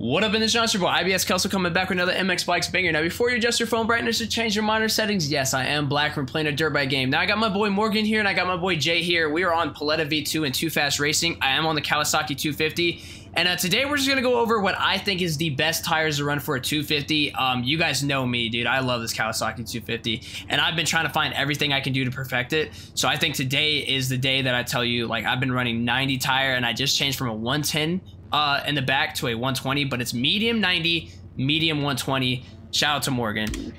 What up in this John boy IBS Kelso coming back with another MX Bikes banger. Now before you adjust your phone brightness to change your monitor settings, yes I am black from playing a dirt bike game. Now I got my boy Morgan here and I got my boy Jay here. We are on Paletta V2 and Too Fast Racing. I am on the Kawasaki 250. And uh, today we're just gonna go over what I think is the best tires to run for a 250. Um, you guys know me, dude. I love this Kawasaki 250, and I've been trying to find everything I can do to perfect it. So I think today is the day that I tell you, like, I've been running 90 tire, and I just changed from a 110 uh, in the back to a 120, but it's medium 90, medium 120. Shout out to Morgan.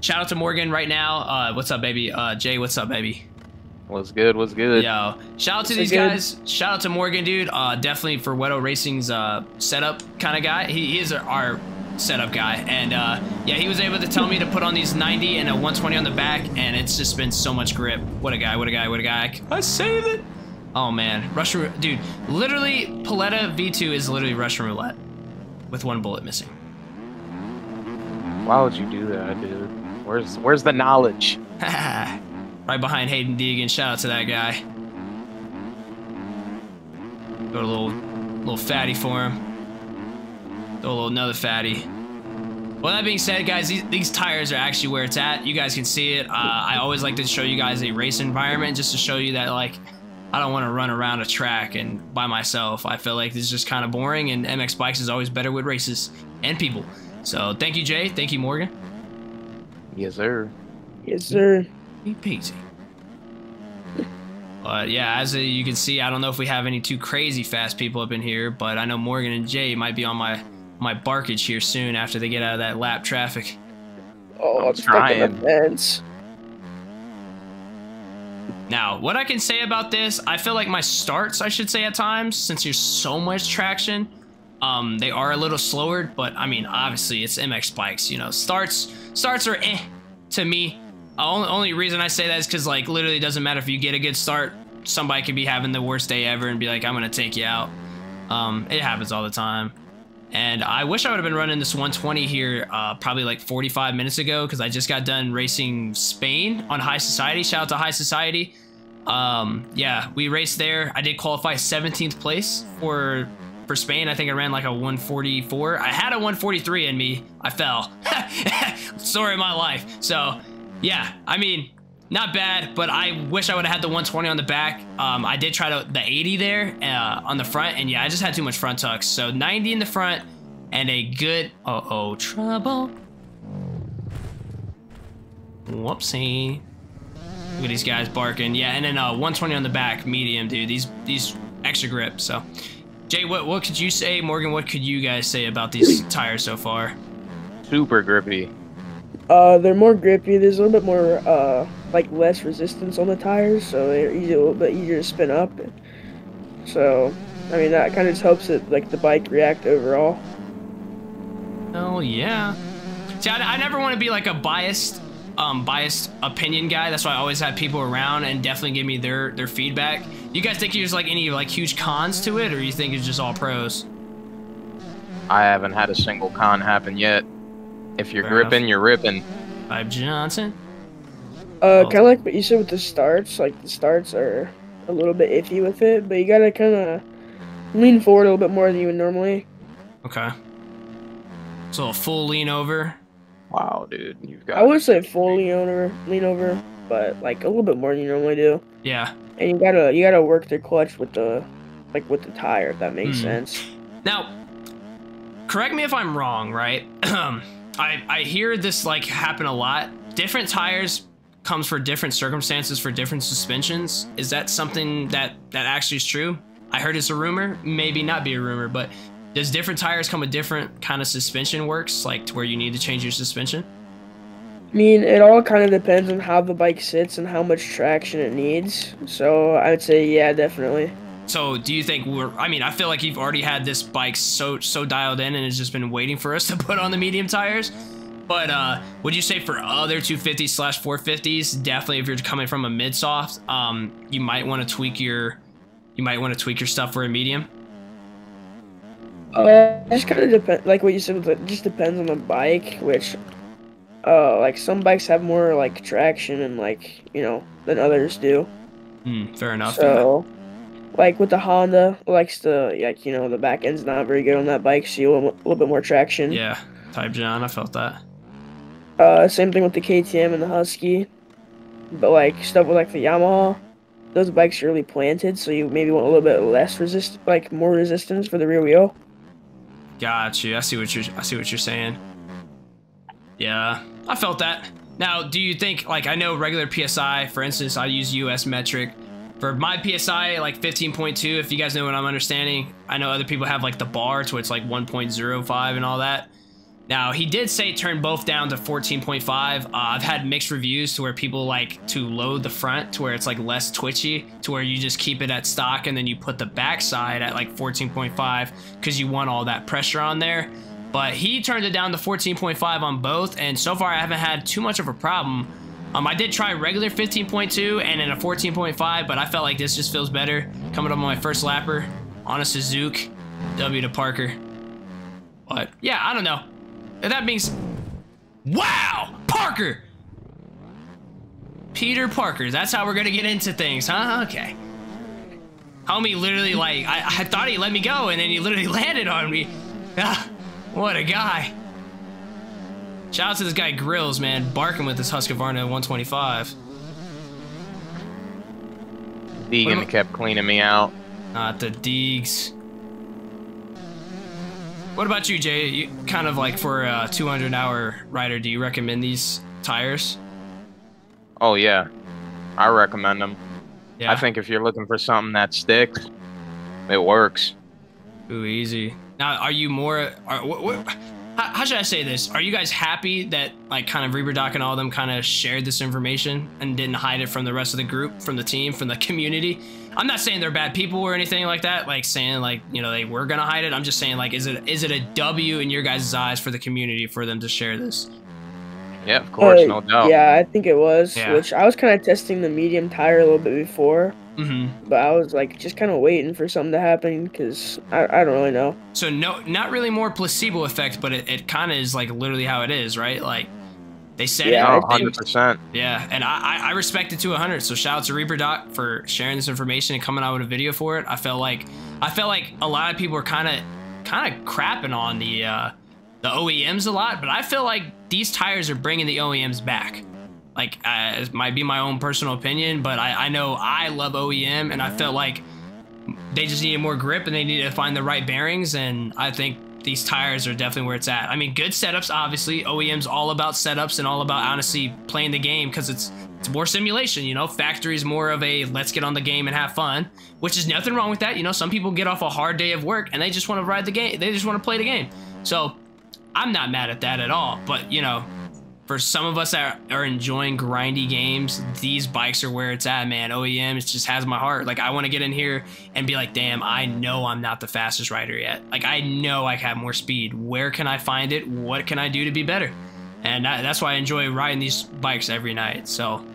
Shout out to Morgan right now. Uh, what's up, baby? Uh, Jay, what's up, baby? What's good? What's good? Yo, shout out to these guys. Shout out to Morgan, dude. Uh, definitely for Wetto Racing's uh, setup kind of guy. He, he is our setup guy, and uh, yeah, he was able to tell me to put on these 90 and a 120 on the back, and it's just been so much grip. What a guy! What a guy! What a guy! I saved it. Oh man, Russian dude. Literally, Paletta V2 is literally Russian roulette with one bullet missing. Why would you do that, dude? Where's Where's the knowledge? right behind Haiden Deegan. Shout out to that guy. Go a little, little fatty for him. Go a little another fatty. Well, that being said, guys, these, these, tires are actually where it's at. You guys can see it. Uh, I always like to show you guys a race environment just to show you that, like, I don't want to run around a track and by myself. I feel like this is just kind of boring, and MX Bikes is always better with races and people. So thank you, Jay. Thank you, Morgan. Yes, sir. Yes, sir. Be peasy. But yeah, as you can see, I don't know if we have any too crazy fast people up in here, but I know Morgan and Jay might be on my my barkage here soon after they get out of that lap traffic. Oh, I'm trying. Fence. Now, what I can say about this, I feel like my starts, I should say at times, since there's so much traction, um, they are a little slower, but I mean, obviously it's MX bikes, you know, starts, starts are eh to me. Only, only reason I say that is because like literally doesn't matter if you get a good start, somebody could be having the worst day ever and be like, I'm gonna take you out. Um, it happens all the time. And I wish I would have been running this 120 here uh, probably like 45 minutes ago because I just got done racing Spain on High Society. Shout out to High Society. Um, yeah, we raced there. I did qualify 17th place for for Spain. I think I ran like a 144. I had a 143 in me. I fell. Of my life. So, yeah, I mean, not bad, but I wish I would have had the 120 on the back. Um, I did try to, the 80 there uh, on the front, and yeah, I just had too much front tucks. So 90 in the front, and a good, uh-oh, trouble. Whoopsie. Look at these guys barking. Yeah, and then uh, 120 on the back, medium, dude. These these extra grip. So, Jay, what what could you say? Morgan, what could you guys say about these tires so far? Super grippy. Uh, they're more grippy. There's a little bit more, uh, like less resistance on the tires, so they're easy, a little bit easier to spin up. So, I mean, that kind of just helps it, like the bike react overall. Oh yeah. See, I, I never want to be like a biased, um, biased opinion guy. That's why I always have people around and definitely give me their their feedback. You guys think there's like any like huge cons to it, or you think it's just all pros? I haven't had a single con happen yet. If you're Fair gripping, enough. you're ripping. Vibe Johnson. Uh, kind of like what you said with the starts. Like the starts are a little bit iffy with it, but you gotta kind of lean forward a little bit more than you would normally. Okay. So a full lean over. Wow, dude, you've got. I would say full lean over, lean over, but like a little bit more than you normally do. Yeah. And you gotta you gotta work the clutch with the, like with the tire, if that makes mm. sense. Now, correct me if I'm wrong, right? I, I hear this like happen a lot. Different tires comes for different circumstances for different suspensions. Is that something that that actually is true? I heard it's a rumor, maybe not be a rumor, but does different tires come with different kind of suspension works, like to where you need to change your suspension? I mean, it all kind of depends on how the bike sits and how much traction it needs. So I would say, yeah, definitely. So do you think we're? I mean, I feel like you've already had this bike so so dialed in, and it's just been waiting for us to put on the medium tires. But uh, would you say for other 250 slash 450s, definitely if you're coming from a mid soft, um, you might want to tweak your, you might want to tweak your stuff for a medium. Uh, it just kind of depends, like what you said, it just depends on the bike, which, uh, like some bikes have more like traction and like, you know, than others do. Hmm, fair enough. So, like with the Honda, likes to like you know the back end's not very good on that bike, so you want a little bit more traction. Yeah, Type John, I felt that. Uh, same thing with the KTM and the Husky, but like stuff with like the Yamaha, those bikes are really planted, so you maybe want a little bit less resist, like more resistance for the rear wheel. Got you. I see what you're. I see what you're saying. Yeah, I felt that. Now, do you think like I know regular PSI, for instance, I use US metric. For my PSI, like 15.2, if you guys know what I'm understanding, I know other people have like the bar to it's like 1.05 and all that. Now, he did say turn both down to 14.5. Uh, I've had mixed reviews to where people like to load the front to where it's like less twitchy, to where you just keep it at stock and then you put the backside at like 14.5 because you want all that pressure on there. But he turned it down to 14.5 on both, and so far I haven't had too much of a problem. Um, I did try regular 15.2 and then a 14.5, but I felt like this just feels better. Coming up on my first lapper on a Suzuki, W to Parker. But yeah, I don't know. That means, wow, Parker. Peter Parker. That's how we're gonna get into things, huh? Okay. Homie literally like I, I thought he let me go, and then he literally landed on me. Ah, what a guy. Shout out to this guy Grills, man, barking with his Husqvarna 125. Deegan kept cleaning me out. Not the Deegs. What about you, Jay? You, kind of like for a 200 hour rider, do you recommend these tires? Oh yeah, I recommend them. Yeah. I think if you're looking for something that sticks, it works. Ooh, easy. Now, are you more? Are, what, what, how, how, should I say this? Are you guys happy that like kind of Reaper and all of them kind of shared this information and didn't hide it from the rest of the group, from the team, from the community? I'm not saying they're bad people or anything like that. Like saying like you know they were gonna hide it. I'm just saying like is it is it a W in your guys' eyes for the community for them to share this? Yeah, of course, uh, no doubt. Yeah, I think it was. Yeah. Which I was kind of testing the medium tire a little bit before. Mm-hmm. But I was like just kind of waiting for something to happen because I, I don't really know. So no, not really more placebo effect, but it, it kind of is like literally how it is, right? Like they said yeah, it. hundred percent. Yeah, and I, I respect it to hundred. So shout out to Reaper Doc for sharing this information and coming out with a video for it. I felt like I felt like a lot of people were kind of kind of crapping on the uh, the OEMs a lot, but I feel like these tires are bringing the OEMs back. Like, uh, it might be my own personal opinion, but I, I know I love OEM, and I felt like they just needed more grip and they needed to find the right bearings, and I think these tires are definitely where it's at. I mean, good setups, obviously. OEM's all about setups and all about honestly playing the game because it's it's more simulation, you know. Factory's more of a let's get on the game and have fun, which is nothing wrong with that. You know, some people get off a hard day of work and they just want to ride the game. They just want to play the game. So I'm not mad at that at all. But you know, for some of us that are enjoying grindy games, these bikes are where it's at, man. OEM, it just has my heart. Like, I want to get in here and be like, damn, I know I'm not the fastest rider yet. Like, I know I have more speed. Where can I find it? What can I do to be better? And that's why I enjoy riding these bikes every night. So,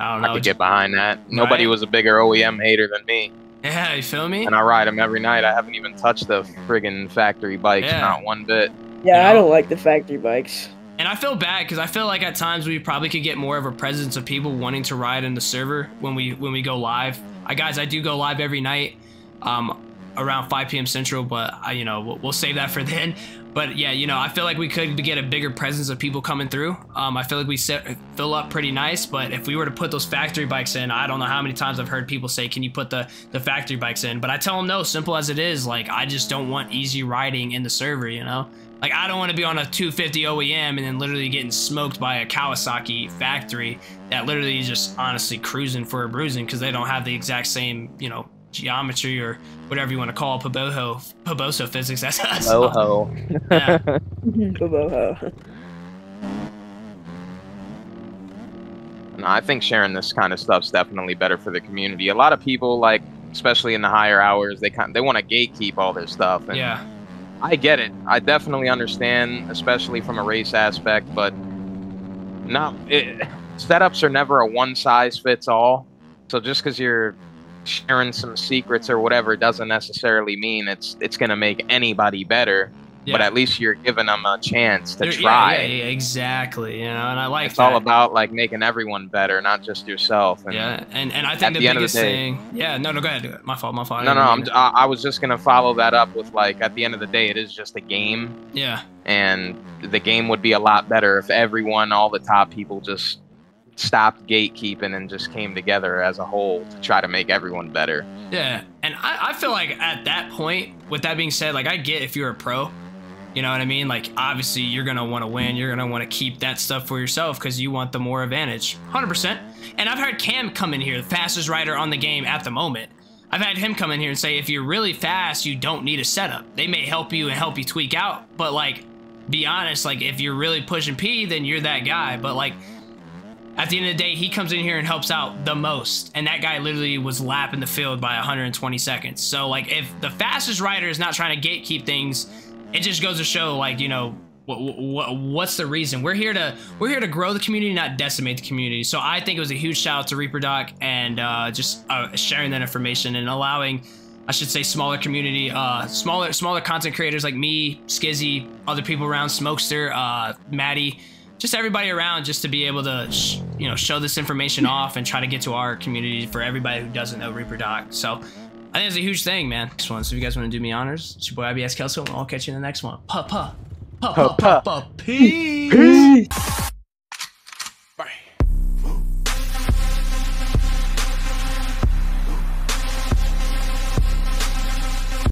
I don't know. I could get behind that. Right? Nobody was a bigger OEM hater than me. Yeah, you feel me? And I ride them every night. I haven't even touched the friggin' factory bikes, yeah. not one bit. Yeah, you know? I don't like the factory bikes. And I feel bad because I feel like at times we probably could get more of a presence of people wanting to ride in the server when we when we go live. I guys, I do go live every night, um, around 5 p.m. Central, but I, you know we'll, we'll, save that for then. But yeah, you know I feel like we could get a bigger presence of people coming through. Um, I feel like we set, fill up pretty nice, but if we were to put those factory bikes in, I don't know how many times I've heard people say, "Can you put the the factory bikes in?" But I tell them no, simple as it is. Like I just don't want easy riding in the server, you know. Like, I don't want to be on a 250 OEM and then literally getting smoked by a Kawasaki factory that literally is just honestly cruising for a bruising because they don't have the exact same, you know, geometry or whatever you want to call Poboho, Poboso physics as us. Poboho. Yeah. Poboho. No, I think sharing this kind of stuff's definitely better for the community. A lot of people, like, especially in the higher hours, they kind of, they want to gatekeep all their stuff. And yeah I get it. I definitely understand, especially from a race aspect, but not it, setups are never a one size fits all. So just because you're sharing some secrets or whatever doesn't necessarily mean it's it's gonna make anybody better. But at least you're giving them a chance to They're- try. Yeah, yeah, exactly. You know, and I like it's that. all about like making everyone better, not just yourself. And Yeah, and and I think the, the end of the biggest day- thing. Yeah, no, no, go ahead. My fault, my fault. No, no, I'm, I was just gonna follow that up with like, at the end of the day, it is just a game, Yeah, and the game would be a lot better if everyone, all the top people, just stopped gatekeeping and just came together as a whole to try to make everyone better. yeah, and I, I feel like at that point, with that being said, like I get if you're a pro, you know what I mean. Like obviously you're gonna want to win, you're gonna want to keep that stuff for yourself because you want the more advantage, hundred percent. And I've heard Cam come in here, the fastest rider on the game at the moment. I've had him come in here and say, if you're really fast, you don't need a setup. They may help you and help you tweak out, but like, be honest, like if you're really pushing P, then you're that guy. But like, at the end of the day, he comes in here and helps out the most. And that guy literally was lapping the field by 120 seconds. So, like, if the fastest rider is not trying to gatekeep things, it just goes to show, like, you know, what, what, what's the reason? We're here to we're here to grow the community, not decimate the community. So I think it was a huge shout out to Reaper Doc and uh, just uh, sharing that information and allowing, I should say, smaller community, uh, smaller smaller content creators like me, Skizzy, other people around, Smokester, uh, Maddie, just everybody around, just to be able to, sh- you know, show this information off and try to get to our community for everybody who doesn't know Reaper Doc. So I think it's a huge thing, man. Next one. So if you guys want to do me honors, it's your boy IBS Kelso, and I'll catch you in the next one. Pa pa. Pa pa pa pa. Peace. Peace.